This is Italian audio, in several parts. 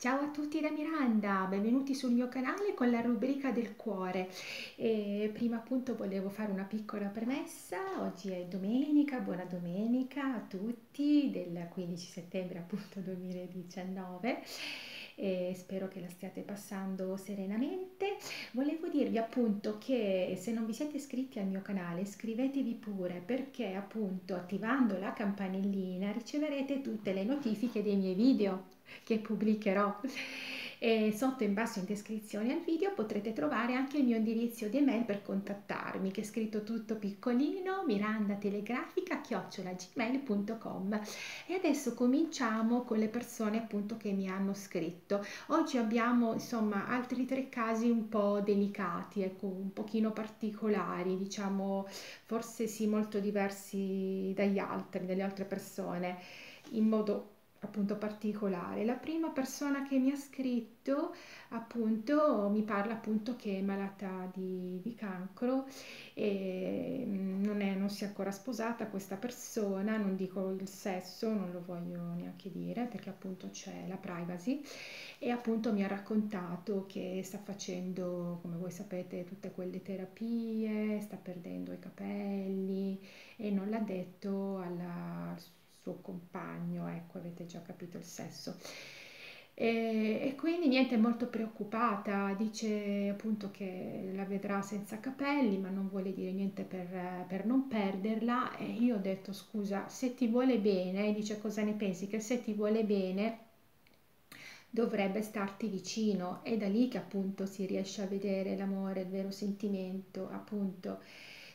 Ciao a tutti da Miranda, benvenuti sul mio canale con la rubrica del cuore. E prima appunto volevo fare una piccola premessa, oggi è domenica, buona domenica a tutti del 15 settembre appunto 2019 e spero che la stiate passando serenamente. Volevo dirvi appunto che se non vi siete iscritti al mio canale iscrivetevi pure perché appunto attivando la campanellina riceverete tutte le notifiche dei miei video che pubblicherò. E sotto in basso in descrizione al video potrete trovare anche il mio indirizzo di email per contattarmi che è scritto tutto piccolino mirandatelegrafica e adesso cominciamo con le persone appunto che mi hanno scritto. Oggi abbiamo insomma altri tre casi un po' delicati ecco un pochino particolari diciamo forse sì molto diversi dagli altri dalle altre persone in modo appunto particolare. La prima persona che mi ha scritto appunto mi parla appunto che è malata di, di cancro e mm, non, è, non si è ancora sposata questa persona, non dico il sesso, non lo voglio neanche dire perché appunto c'è la privacy e appunto mi ha raccontato che sta facendo, come voi sapete, tutte quelle terapie, sta perdendo i capelli e non l'ha detto alla, al suo compagno, ecco avete già capito il sesso. E, e, quindi niente, è molto preoccupata, dice appunto che la vedrà senza capelli, ma non vuole dire niente per, per, non perderla. E io ho detto scusa, se ti vuole bene, dice cosa ne pensi? Che se ti vuole bene dovrebbe starti vicino, è da lì che appunto si riesce a vedere l'amore, il vero sentimento, appunto.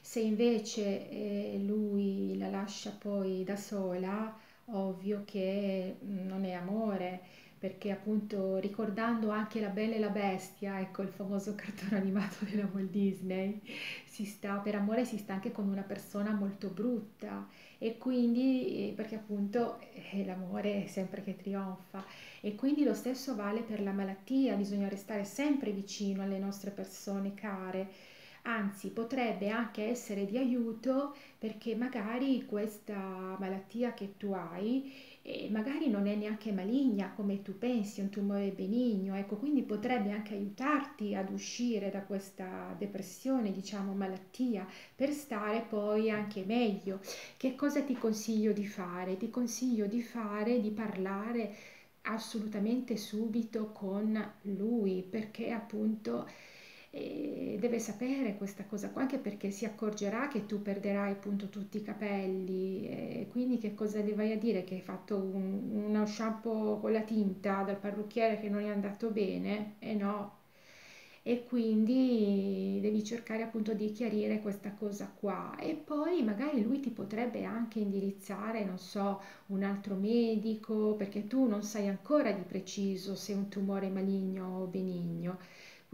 Se invece eh, lui la lascia poi da sola, ovvio che mm, non è amore, perché appunto ricordando anche La Bella e la Bestia, ecco il famoso cartone animato della Walt Disney, si sta, per amore si sta anche con una persona molto brutta. E quindi, eh, perché appunto eh, l'amore è sempre che trionfa. E quindi lo stesso vale per la malattia, bisogna restare sempre vicino alle nostre persone care anzi potrebbe anche essere di aiuto perché magari questa malattia che tu hai eh, magari non è neanche maligna come tu pensi, è un tumore benigno, ecco, quindi potrebbe anche aiutarti ad uscire da questa depressione, diciamo malattia, per stare poi anche meglio. Che cosa ti consiglio di fare? Ti consiglio di fare, di parlare assolutamente subito con lui perché appunto e deve sapere questa cosa qua anche perché si accorgerà che tu perderai appunto tutti i capelli. E quindi che cosa le vai a dire? Che hai fatto un, uno shampoo con la tinta dal parrucchiere che non è andato bene? E no. E quindi devi cercare appunto di chiarire questa cosa qua. E poi magari lui ti potrebbe anche indirizzare non so un altro medico perché tu non sai ancora di preciso se è un tumore maligno o benigno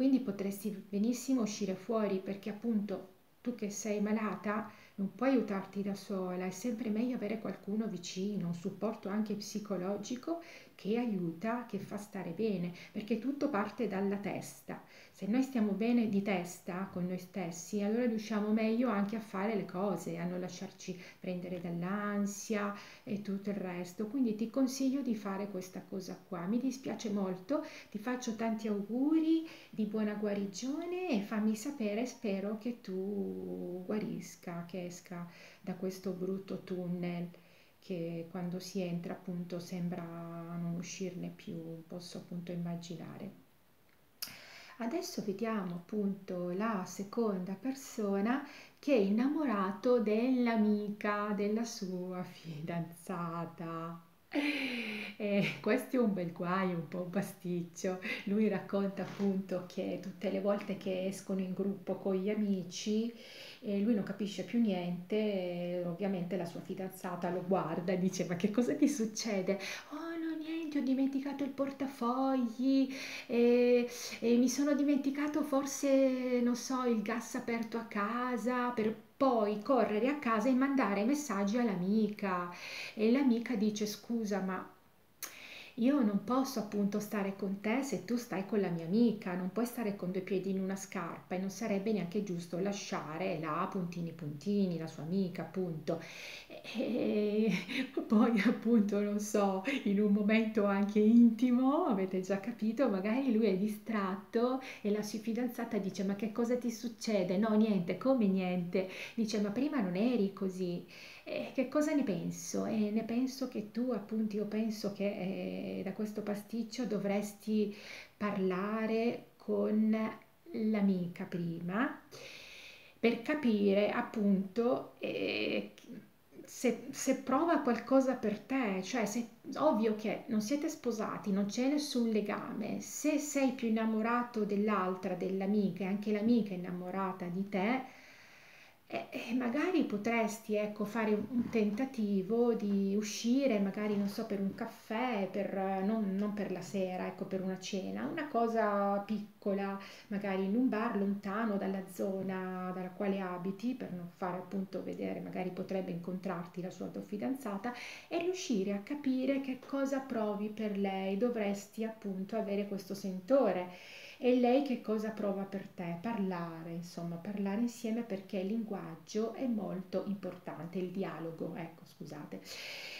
quindi potresti benissimo uscire fuori perché appunto tu che sei malata non puoi aiutarti da sola, è sempre meglio avere qualcuno vicino, un supporto anche psicologico che aiuta, che fa stare bene, perché tutto parte dalla testa. Se noi stiamo bene di testa con noi stessi, allora riusciamo meglio anche a fare le cose, a non lasciarci prendere dall'ansia e tutto il resto. Quindi ti consiglio di fare questa cosa qua. Mi dispiace molto, ti faccio tanti auguri di buona guarigione e fammi sapere, spero che tu guarisca, che esca da questo brutto tunnel che quando si entra appunto sembra non uscirne più, posso appunto immaginare. Adesso vediamo appunto la seconda persona che è innamorato dell'amica della sua fidanzata. E questo è un bel guaio, un po' un pasticcio. Lui racconta appunto che tutte le volte che escono in gruppo con gli amici e lui non capisce più niente, ovviamente la sua fidanzata lo guarda e dice ma che cosa ti succede? Oh niente, ho dimenticato il portafogli e, e mi sono dimenticato forse, non so, il gas aperto a casa per poi correre a casa e mandare messaggi all'amica. E l'amica dice scusa ma io non posso appunto stare con te se tu stai con la mia amica, non puoi stare con due piedi in una scarpa e non sarebbe neanche giusto lasciare là puntini puntini, la sua amica appunto. E poi appunto non so, in un momento anche intimo, avete già capito, magari lui è distratto e la sua fidanzata dice ma che cosa ti succede? No, niente, come niente? Dice ma prima non eri così. E che cosa ne penso? E ne penso che tu, appunto, io penso che eh, da questo pasticcio dovresti parlare con l'amica prima per capire appunto eh, se, se, prova qualcosa per te, cioè se, ovvio che non siete sposati, non c'è nessun legame, se sei più innamorato dell'altra, dell'amica e anche l'amica è innamorata di te, e, magari potresti ecco, fare un tentativo di uscire, magari non so, per un caffè, per, non, non, per la sera, ecco, per una cena, una cosa piccola, magari in un bar lontano dalla zona dalla quale abiti, per non fare appunto vedere, magari potrebbe incontrarti la sua tua fidanzata e riuscire a capire che cosa provi per lei, dovresti appunto avere questo sentore e lei che cosa prova per te? Parlare, insomma, parlare insieme perché il linguaggio è molto importante, il dialogo, ecco, scusate.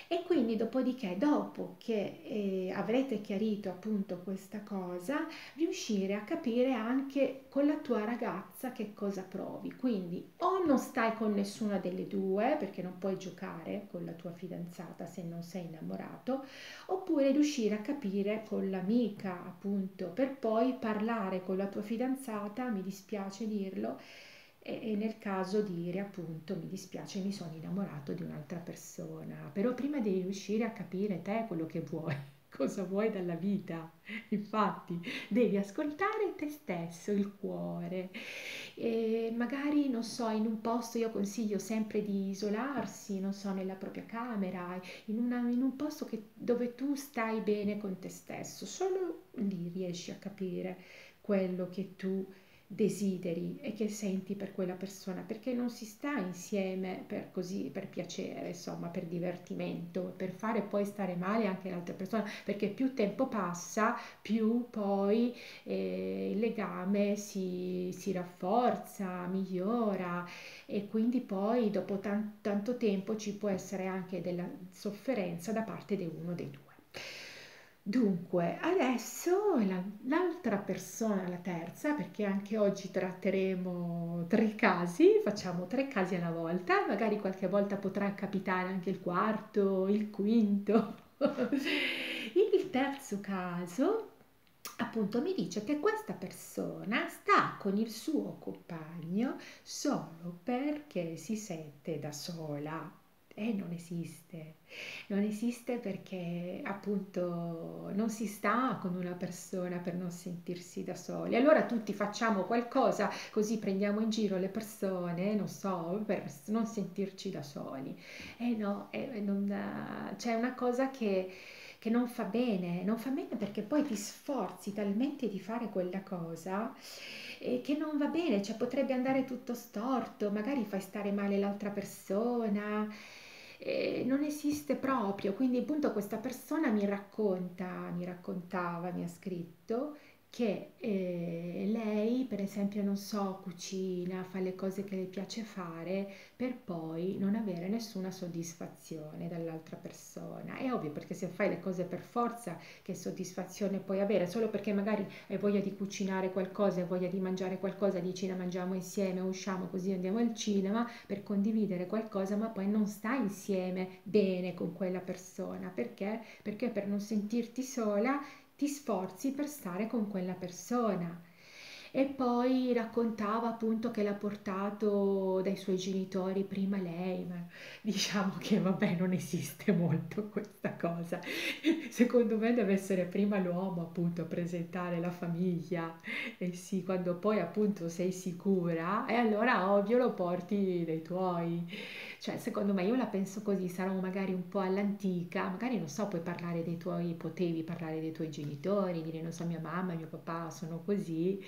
E quindi dopodiché, dopo che eh, avrete chiarito appunto questa cosa, riuscire a capire anche con la tua ragazza che cosa provi. Quindi o non stai con nessuna delle due, perché non puoi giocare con la tua fidanzata se non sei innamorato, oppure riuscire a capire con l'amica appunto per poi parlare con la tua fidanzata, mi dispiace dirlo, e, nel caso dire appunto mi dispiace mi sono innamorato di un'altra persona però prima devi riuscire a capire te quello che vuoi cosa vuoi dalla vita. Infatti devi ascoltare te stesso il cuore. E magari non so in un posto io consiglio sempre di isolarsi non so nella propria camera in, una, in un posto che, dove tu stai bene con te stesso. Solo lì riesci a capire quello che tu desideri e che senti per quella persona, perché non si sta insieme per così, per piacere, insomma, per divertimento, per fare poi stare male anche l'altra persona, perché più tempo passa, più poi eh, il legame si, si, rafforza, migliora e quindi poi dopo tan- tanto tempo ci può essere anche della sofferenza da parte di uno dei due. Dunque, adesso l'altra persona, la terza, perché anche oggi tratteremo tre casi, facciamo tre casi alla volta, magari qualche volta potrà capitare anche il quarto, il quinto. Il terzo caso, appunto, mi dice che questa persona sta con il suo compagno solo perché si sente da sola eh, non esiste. Non esiste perché appunto non si sta con una persona per non sentirsi da soli. Allora tutti facciamo qualcosa così prendiamo in giro le persone, non so, per non sentirci da soli. Eh no, eh, non, c'è una cosa che, che non fa bene, non fa bene perché poi ti sforzi talmente di fare quella cosa che non va bene, cioè potrebbe andare tutto storto, magari fai stare male l'altra persona eh, non esiste proprio. Quindi appunto questa persona mi racconta, mi raccontava, mi ha scritto che eh, lei, per esempio, non so, cucina, fa le cose che le piace fare per poi non avere nessuna soddisfazione dall'altra persona. È ovvio perché se fai le cose per forza, che soddisfazione puoi avere? Solo perché magari hai voglia di cucinare qualcosa, hai voglia di mangiare qualcosa, dici la mangiamo insieme, usciamo così andiamo al cinema per condividere qualcosa, ma poi non stai insieme bene con quella persona. Perché? Perché per non sentirti sola ti sforzi per stare con quella persona. E poi raccontava appunto che l'ha portato dai suoi genitori prima lei, ma diciamo che vabbè non esiste molto questa cosa. Secondo me deve essere prima l'uomo appunto a presentare la famiglia e sì, quando poi appunto sei sicura e allora ovvio lo porti dai tuoi. Cioè, secondo me io la penso così, sarò magari un po' all'antica, magari non so, puoi parlare dei tuoi, potevi parlare dei tuoi genitori, dire non so, mia mamma, mio papà sono così,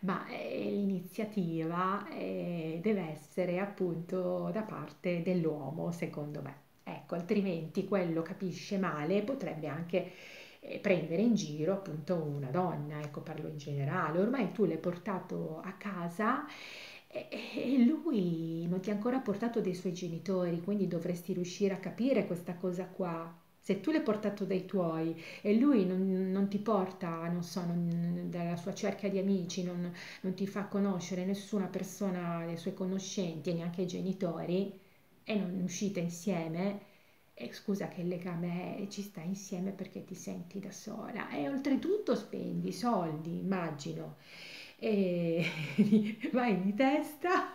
ma eh, l'iniziativa eh, deve essere appunto da parte dell'uomo, secondo me. Ecco, altrimenti quello capisce male, potrebbe anche eh, prendere in giro appunto una donna, ecco parlo in generale, ormai tu l'hai portato a casa e lui non ti ha ancora portato dei suoi genitori, quindi dovresti riuscire a capire questa cosa qua. Se tu l'hai portato dai tuoi e lui non, non ti porta, non so, non, dalla sua cerchia di amici, non, non, ti fa conoscere nessuna persona, le sue conoscenti e neanche i genitori, e non uscite insieme, e scusa che il legame è, ci sta insieme perché ti senti da sola. E oltretutto spendi soldi, immagino e vai di testa.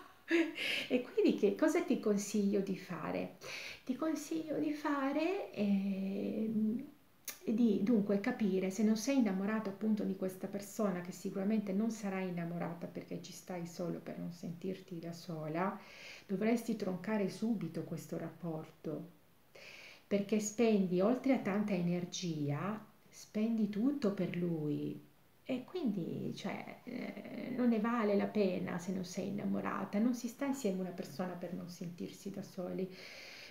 E quindi che cosa ti consiglio di fare? Ti consiglio di fare eh, di dunque capire se non sei innamorato appunto di questa persona che sicuramente non sarai innamorata perché ci stai solo per non sentirti da sola, dovresti troncare subito questo rapporto perché spendi oltre a tanta energia, spendi tutto per lui, e quindi, cioè, eh, non ne vale la pena se non sei innamorata, non si sta insieme una persona per non sentirsi da soli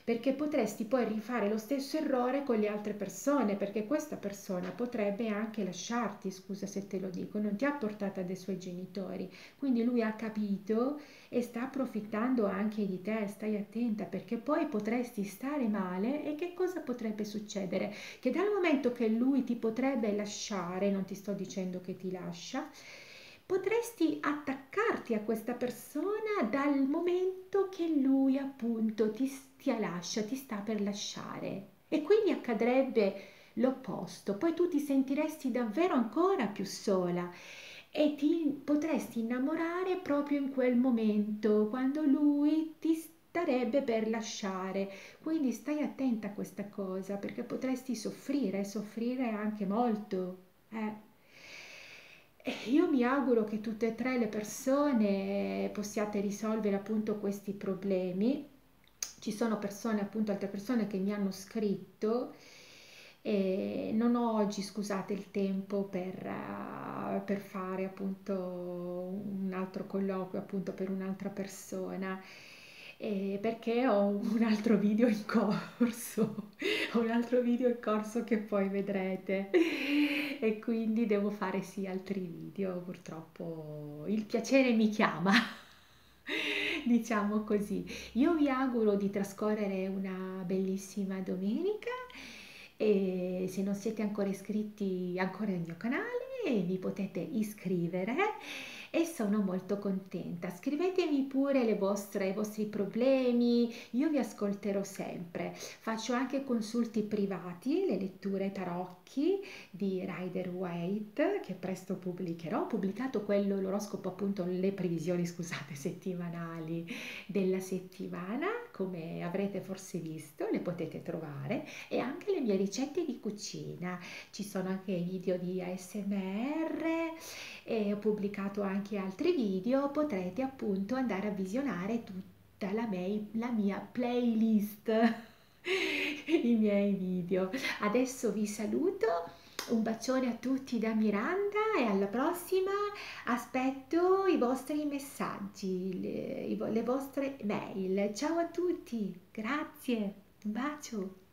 perché potresti poi rifare lo stesso errore con le altre persone, perché questa persona potrebbe anche lasciarti, scusa se te lo dico, non ti ha portata dai suoi genitori, quindi lui ha capito e sta approfittando anche di te, stai attenta perché poi potresti stare male e che cosa potrebbe succedere? Che dal momento che lui ti potrebbe lasciare, non ti sto dicendo che ti lascia, potresti attaccarti a questa persona dal momento che lui appunto ti, ti lascia, ti sta per lasciare. E quindi accadrebbe l'opposto, poi tu ti sentiresti davvero ancora più sola e ti potresti innamorare proprio in quel momento, quando lui ti starebbe per lasciare. Quindi stai attenta a questa cosa perché potresti soffrire, soffrire anche molto. Eh. Io mi auguro che tutte e tre le persone possiate risolvere appunto questi problemi. Ci sono persone, appunto, altre persone che mi hanno scritto e non ho oggi, scusate, il tempo per, uh, per fare appunto un altro colloquio appunto per un'altra persona eh, perché ho un altro video in corso, ho un altro video in corso che poi vedrete e quindi devo fare sì altri video, purtroppo il piacere mi chiama. diciamo così. Io vi auguro di trascorrere una bellissima domenica e se non siete ancora iscritti ancora al mio canale vi potete iscrivere e sono molto contenta. Scrivetemi pure le vostre, i vostri problemi, io vi ascolterò sempre. Faccio anche consulti privati, le letture tarocchi di Rider Waite che presto pubblicherò. Ho pubblicato quello, l'oroscopo appunto, le previsioni, scusate, settimanali della settimana, come avrete forse visto, le potete trovare e anche le mie ricette di cucina. Ci sono anche video di ASMR e ho pubblicato anche altri video, potrete appunto andare a visionare tutta la, mia, la mia playlist, i miei video. Adesso vi saluto. Un bacione a tutti da Miranda e alla prossima aspetto i vostri messaggi, le, le vostre mail. Ciao a tutti, grazie, un bacio.